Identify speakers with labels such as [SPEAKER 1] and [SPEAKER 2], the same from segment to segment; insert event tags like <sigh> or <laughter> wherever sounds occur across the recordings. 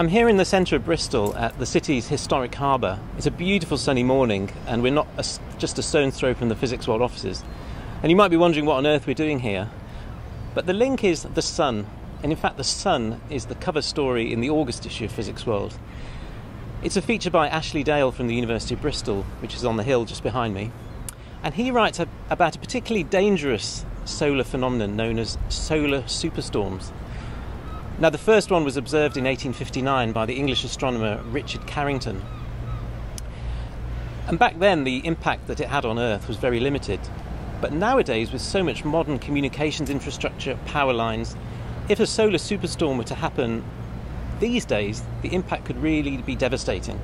[SPEAKER 1] I'm here in the centre of Bristol at the city's historic harbour. It's a beautiful sunny morning, and we're not a, just a stone's throw from the Physics World offices. And you might be wondering what on earth we're doing here. But the link is the sun, and in fact, the sun is the cover story in the August issue of Physics World. It's a feature by Ashley Dale from the University of Bristol, which is on the hill just behind me. And he writes about a particularly dangerous solar phenomenon known as solar superstorms. Now, the first one was observed in 1859 by the English astronomer Richard Carrington. And back then, the impact that it had on Earth was very limited. But nowadays, with so much modern communications infrastructure, power lines, if a solar superstorm were to happen these days, the impact could really be devastating.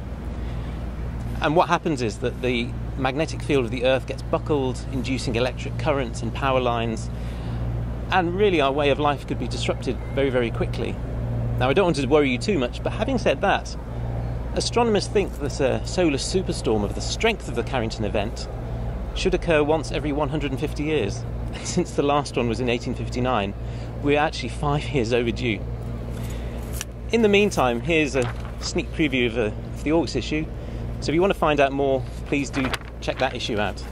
[SPEAKER 1] And what happens is that the magnetic field of the Earth gets buckled, inducing electric currents in power lines, and really our way of life could be disrupted very, very quickly. Now, I don't want to worry you too much, but having said that, astronomers think that a solar superstorm of the strength of the Carrington event should occur once every 150 years. <laughs> Since the last one was in 1859, we're actually five <laughs> years overdue. In the meantime, here's a sneak preview of, a, uh, of the August issue. So if you want to find out more, please do check that issue out.